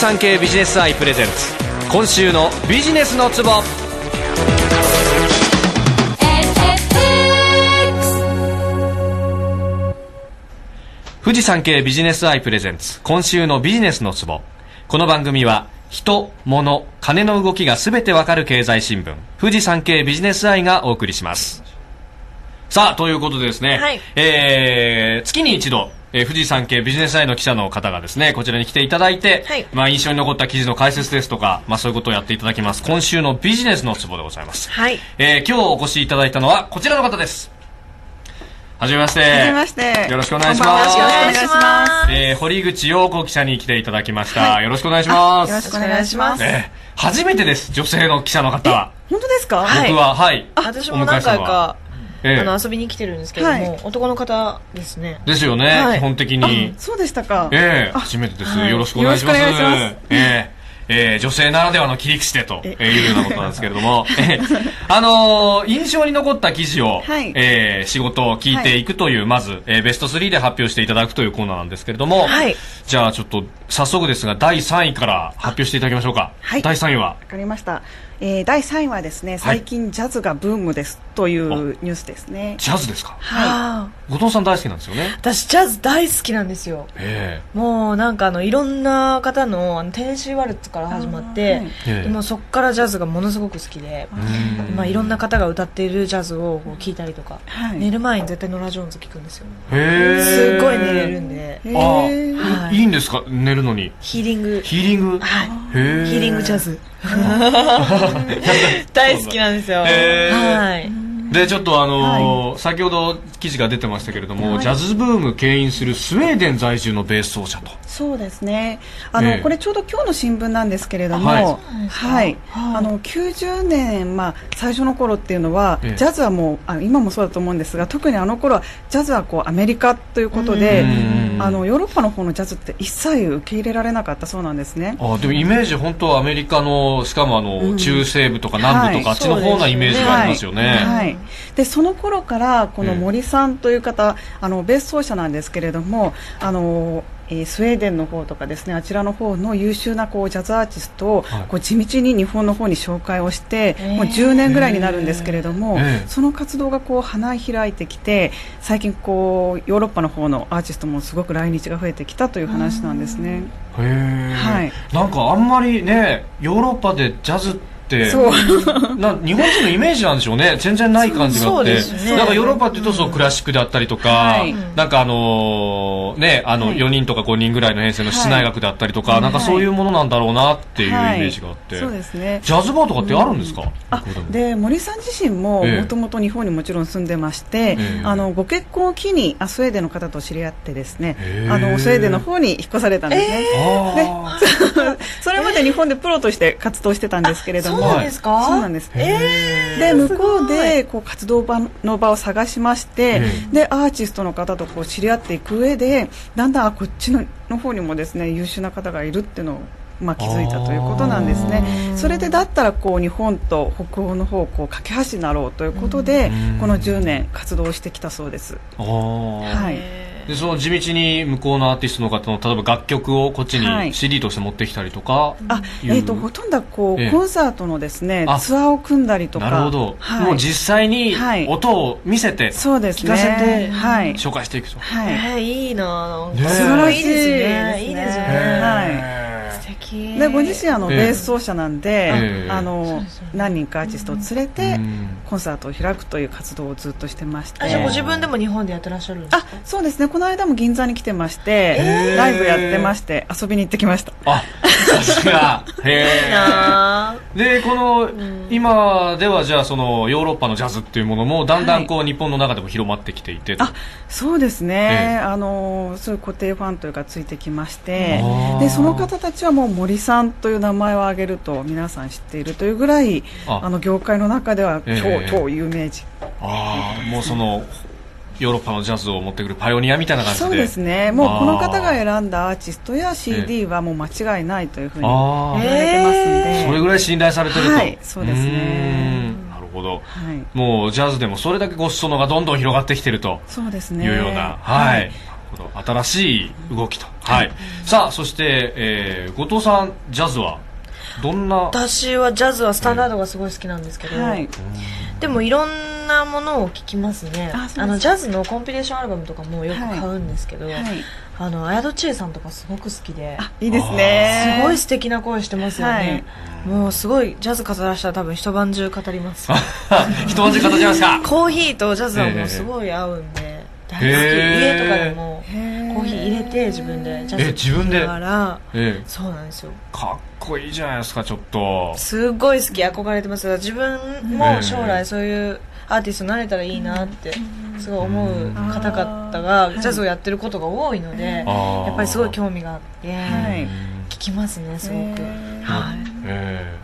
産経ビジネスアイプレゼンツ。今週のビジネスのツボ。富士山系ビジネスアイプレゼンツ。今週のビジネスのツボ。この番組は人、物、金の動きがすべてわかる経済新聞。富士山系ビジネスアイがお送りします。さあということでですね、はい。えー、月に一度えー富士山系ビジネスアイの記者の方がですね、こちらに来ていただいて、はいまあ印象に残った記事の解説ですとか、まあそういうことをやっていただきます。今週のビジネスのツボでございます。はい。えー今日お越しいただいたのはこちらの方です。はじめまして。はじめまして。よろしくお願いします。よろしくお願いします。えー堀口陽子記者に来ていただきました。よろしくお願いします。よろしくお願いします。えー初めてです、女性の記者の方は。本当ですか？はい僕は、はい。私も何回か、ええあの、遊びに来てるんですけれども、はい男の方ですね。ですよね、はい基本的に。そうでしたか。ええ初めてです、はいよろしくお願いします。よろしくお願いしますええええ女性ならではの切り口でとえ。えいうようなことなんですけれども、ええあのー印象に残った記事を、はい。ええ仕事を聞いていくという、まず、ええベスト3で発表していただくというコーナーなんですけれども、はい。じゃあちょっと早速ですが、第3位から発表していただきましょうか。はい。第3位は？わかりました。えー、第3位はですね、最近ジャズがブームですというニュースですね。ジャズですか？は後藤さん大好きなんですよね。私、ジャズ大好きなんですよ。えもうなんかあのいろんな方のあのテネシー・ワルツから始まって、でもそっからジャズがものすごく好きで、まあ、いろんな方が歌っているジャズをこう聞いたりとか、はい。寝る前に絶対ノラ・ジョーンズ聞くんですよ。すっごい寝れるんで。はい。いいんですか？寝るのに。ヒーリング。ヒーリング？はい。ヒーリングジャズ。大好きなんですよ。はい。でちょっとあのー先ほど記事が出てましたけれども、ジャズブーム牽引するスウェーデン在住のベース奏者とそうですね。あの、ええ。これちょうど今日の新聞なんですけれども、はい。あの90年まあ最初の頃っていうのは、ええ。ジャズはもうあ今もそうだと思うんですが、特にあの頃はジャズはこうアメリカということでうん、あのヨーロッパの方のジャズって一切受け入れられなかったそうなんですね。あでもイメージ本当はアメリカのしかもあの、うん。中西部とか南部とか、はい。あっちの方なイメージがありますよね、はい、でその頃からこのええ。森さんという方、あのベース奏者なんですけれどもあの、えースウェーデンの方とかですねあちらの方の優秀なこうジャズアーティストを、はい。こう地道に日本の方に紹介をして、ええもう10年ぐらいになるんですけれども、ええその活動がこう花開いてきて最近こうヨーロッパの方のアーティストもすごく来日が増えてきたという話なんですね。へえ、はい。なんかあんまりねヨーロッパでジャズってそう。な日本人のイメージなんでしょうね。全然ない感じがあそうってですね。なんかヨーロッパっていうとそうクラシックであったりとか、はい。なんかあのーねあのはい。4人とか5人ぐらいの編成の室内楽であったりとか、はい。なんかそういうものなんだろうなっていうイメはいージがあって、そうですね。ジャズバーとかってあるんですか、うでも。で森さん自身もええ。もともと日本にもちろん住んでまして、ええ。あのご結婚を機にあスウェーデンの方と知り合ってですね。へえ。あのスウェーデンの方に引っ越されたんですね、あー。それまで日本でプロとして活動してたんですけれどもそうなんですか？そうなんです。えで向こうでこう活動場の場を探しまして、えでアーティストの方とこう知り合っていく上でだんだんあこっちのの方にもですね優秀な方がいるっていうのをまあ、気づいたということなんですね。それでだったらこう日本と北欧の方をこう架け橋になろうということでうん。この10年活動してきたそうです。はいでその地道に向こうのアーティストの方の例えば楽曲をこっちにはい。CD として持ってきたりとかあいう。えー、とほとんどはこう、ええ。コンサートのですねあ。ツアーを組んだりとか。なるほど、はい、もう実際にはい。音を見せてそうですね。聞かせてはい、紹介していくと、はい。えーいいなね素晴らしいいいですね。いいですへね。はいでご自身あの、ええ。ベース奏者なんで、ええ。あの何人かアーティストを連れて、うん。コンサートを開くという活動をずっとしてまして。あじゃあご自分でも日本でやってらっしゃるんですあかそうですね。この間も銀座に来てまして、へーライブやってまして遊びに行ってきました。あさすがへえ。なでこの、今ではじゃあそのヨーロッパのジャズっていうものもだんだんこう、日本の中でも広まってきていてと。あそうですね、ええ。あのそういう固定ファンというかついてきまして。あー。でその方たちはもう森さんという名前を挙げると皆さん知っているというぐらいあ。あの業界の中では超、ええ。超有名人。ああもうそのヨーロッパのジャズを持ってくるパイオニアみたいな感じで。そうですね。もうこの方が選んだアーティストや CD はもう間違いないというふうに言あわーれてますんで、それぐらい信頼されてると。はいそうですねほど。はい、もうジャズでもそれだけご裾野がどんどん広がってきてると。そうですね。いうような、はい、なるほこの新しい動きと。はい。さあ、そして、えー、後藤さん、ジャズは、どんな、私はジャズはスタンダードがすごい好きなんですけど、はい。でもいろんなものを聞きますね。あのジャズのコンピレーションアルバムとかもよく買うんですけど、はい。あの綾戸千恵さんとかすごく好きで。あいいですね。すごい素敵な声してますよね、もうすごいジャズ飾らしたら多分一晩中語ります。一晩中語りますか。コーヒーとジャズはもうすごい合うんで、大好き。家とかでもへーコーヒー入れて自分でジャえズ自分で？聴きながら。ええ。そうなんですよ。かっこいいじゃないですか、ちょっと。すっごい好き憧れてます。自分も将来そういうアーティストになれたらいいなってすごい思う方々がジャズをやってることが多いのでやっぱりすごい興味があってはい。聞きますねすごく。はい。え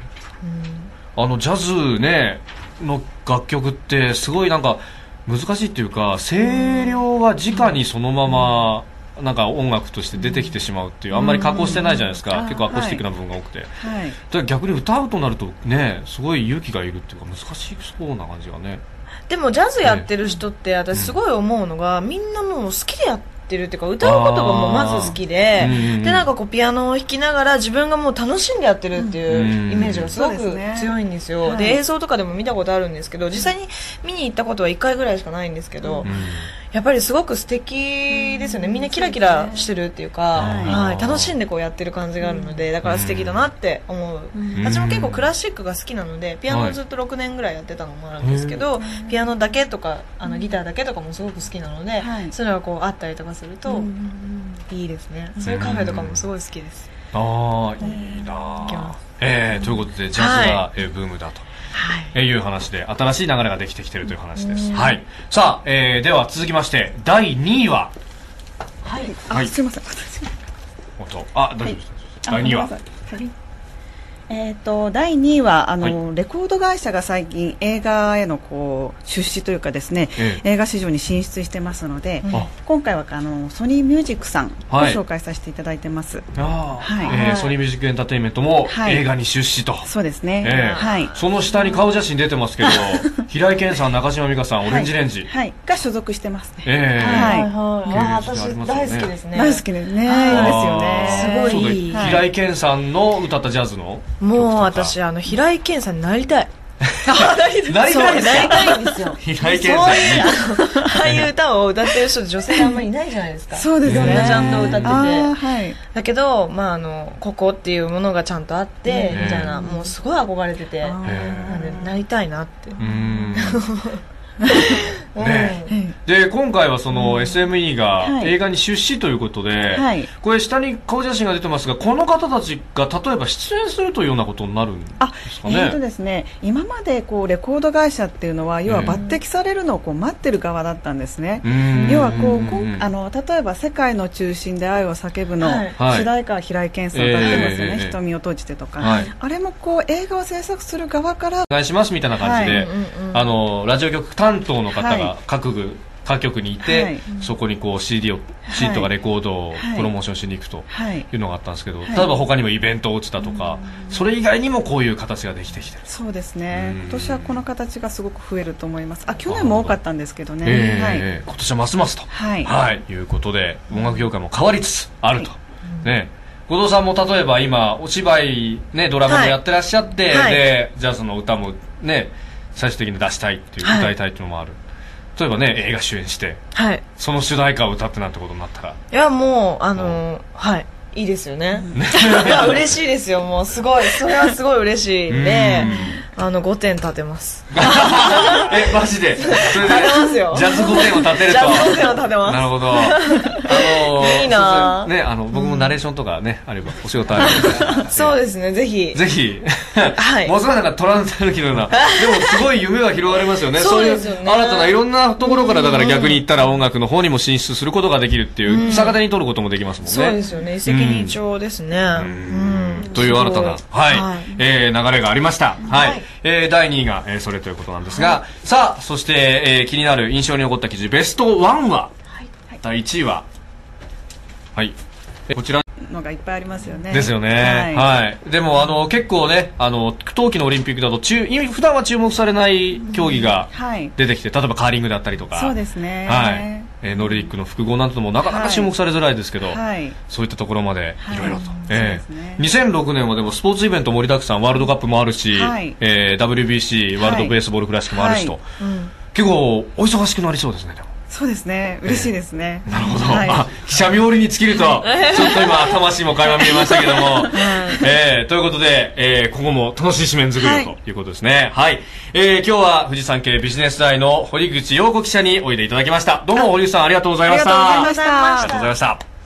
うん。えあの、ジャズね、の楽曲って、すごいなんか、難しいっていうか、声量が直にそのまま、なんか音楽として出てきてしまうっていう、あんまり加工してないじゃないですか。うん。結構アコースティックな部分が多くて。はい。だから逆に歌うとなるとね、すごい勇気がいるっていうか、難しそうな感じがね。でもジャズやってる人って私すごい思うのがみんなもう好きでやってるっていうか歌うことがもうまず好きでうん。うんうんでなんかこうピアノを弾きながら自分がもう楽しんでやってるっていうイメージがすごくうんそうですね。強いんですよ。はい。で映像とかでも見たことあるんですけど実際に見に行ったことは1回ぐらいしかないんですけどうんやっぱりすごく素敵ですよね。みんなキラキラしてるっていうかはいはい。楽しんでこうやってる感じがあるのでだから素敵だなって思う。うん。私も結構クラシックが好きなのでピアノをずっと6年ぐらいやってたのもあるんですけど、ピアノだけとかあのギターだけとかもすごく好きなので、はい。そういうのがこうあったりとかするといいですね、そういうカフェとかもすごい好きです、ああ、いいなえー、ということで、ジャズが、はえーブームだと。はい。えーいう話で、新しい流れができてきてるという話です。はい。さあ、えー、では続きまして、第2位は、はい。はい。あすいません。あ、大丈夫です。第2位は？えー、と第2位はあの、はレコード会社が最近映画へのこう出資というかですね、え映画市場に進出してますので、あ。今回はあのソニーミュージックさんをはい。紹介させていただいてます、はい。えーソニーミュージックエンターテインメントもはい。映画に出資と。そうですね、えーはい。その下に顔写真出てますけど、平井堅さん、中島美嘉さん、オレンジレンジ。はい、が所属してますね、えーはい。はい私大好きですね。大好きですね、はいいいですよね。すごい。い。平井堅さんの歌ったジャズのもう私あの平井堅さんになりたい。なりたいですか？なりたいんですよ平井堅そうさんいうあのああいう歌を歌ってる人女性があんまりいないじゃないですか。そうですね。いろんなジャンルを歌ってて。はい。だけど、まあ、あのここっていうものがちゃんとあって、ねみたいな。もうすごい憧れてて。あなー。えんでなりたいなって、で今回はその SME がはい。映画に出資ということで、はい。これ下に顔写真が出てますがこの方たちが例えば出演するというようなことになるんであすかね。えーとですね、今までこうレコード会社っていうのは要は抜擢されるのをこう待ってる側だったんですね。要はこうこあの例えば「世界の中心で愛を叫ぶの」主題歌は平井堅さん歌ってますよね、えー。瞳を閉じて」とか、はい。あれもこう映画を制作する側からお願いしますみたいな感じで、あのラジオ局担当の方はが各部、各局にいて、はい。そこにこう CD を CD とかレコードをはい。プロモーションしに行くとはい。いうのがあったんですけど、はい。例えば他にもイベントを打つだとか、それ以外にもこういう形ができてきてる。そうですね。うん。今年はこの形がすごく増えると思います。あ去年も多かったんですけどね。えーはい、今年はますますと、はい。はい、いうことで音楽業界も変わりつつあると、はね。後藤さんも例えば今お芝居、ね、ドラマもやってらっしゃって、はい。でジャズの歌も、ね、最終的に出したいっていう、はい。歌いたいっていうのもある例えばね映画主演してはい。その主題歌を歌ってなんてことになったら。いやもうあのはい。いいですよね、嬉しいですよもうすごい。それはすごい嬉しい。ん。であの5点立てます。えマジで？それで？立てますよ。ジャズ5点を立てるとジャズ5点を立てます。なるほどあのいいな。ね。あの僕もナレーションとかね、あればお仕事あれば そうですねぜひ。ぜひ、はい。もうすごいなんかトランス歩きのような、でもすごい夢が広がりますよね。そういう新たないろんなところからだから逆に言ったら音楽の方にも進出することができるっていう、逆手に取ることもできますもんね。そうですよね。一石二鳥ですね。うん。という新たな、すはい、えー、流れがありました。はい。はい。えー、第2位が、えー、それということなんですが、さあ、そして、えー、気になる印象に残った記事、ベスト1は、第1位は、はい。えこちら。のがいっぱいありますよね。ですよね。はい。でも、あの、結構ね、あの、冬季のオリンピックだと、中、今普段は注目されない競技がはい。出てきて、例えばカーリングだったりとか。そうですね。はい。えーノルディックの複合なんてのもなかなか注目されづらいですけど、はい。そういったところまでい。ろいろと、はいえそうですね。え2006年はでもスポーツイベント盛りだくさんワールドカップもあるし、はい。えー WBC ワールドベースボールクラシックもあるしと、はい。うん。結構お忙しくなりそうですねでもそうですね。嬉しいですね、なるほど、はい。あ記者冥利に尽きるとちょっと今魂も垣間見えましたけども、えーということで、えー今後も楽しい紙面作りをはい。ということですね。はい、えー今日は富士山系ビジネス大の堀口陽子記者においでいただきました。どうも堀口さんありがとうございました。ありがとうございました。ありがとうございました